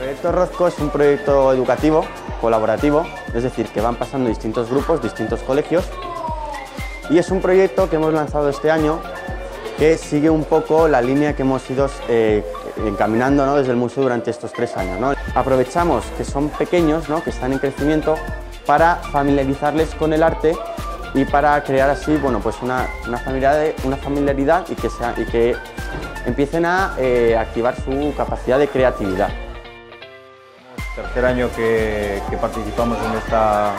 proyecto Rozco es un proyecto educativo, colaborativo, es decir, que van pasando distintos grupos, distintos colegios, y es un proyecto que hemos lanzado este año que sigue un poco la línea que hemos ido eh, encaminando desde el museo durante estos tres años. Aprovechamos que son pequeños, que están en crecimiento, para familiarizarles con el arte y para crear así bueno, pues una, familiaridad, y que empiecen a eh, activar su capacidad de creatividad. Tercer año que, participamos en esta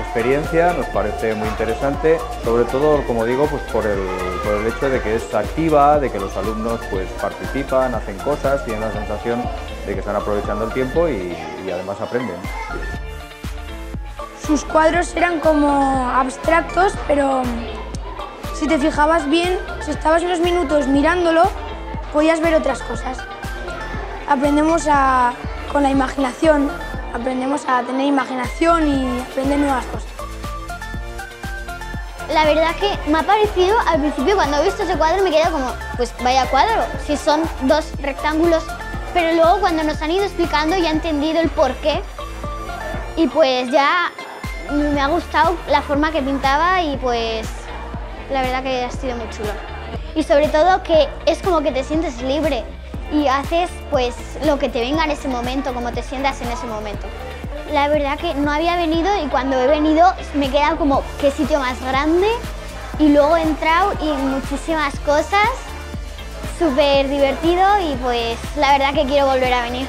experiencia, nos parece muy interesante, sobre todo, como digo, pues por el, por el hecho de que es activa, de que los alumnos pues participan, hacen cosas, tienen la sensación de que están aprovechando el tiempo y, y además aprenden. Sus cuadros eran como abstractos, pero si te fijabas bien, si estabas unos minutos mirándolo, podías ver otras cosas. Aprendemos a, con la imaginación, aprendemos a tener imaginación y aprender nuevas cosas. La verdad que me ha parecido, al principio cuando he visto ese cuadro me quedo como, pues vaya cuadro, si son dos rectángulos, pero luego cuando nos han ido explicando ya he entendido el porqué y pues ya me ha gustado la forma que pintaba y pues la verdad que ha sido muy chulo. Y sobre todo que es como que te sientes libre y haces pues lo que te venga en ese momento, como te sientas en ese momento. La verdad que no había venido y cuando he venido me queda como qué sitio más grande y luego he entrado y muchísimas cosas, súper divertido y pues la verdad que quiero volver a venir.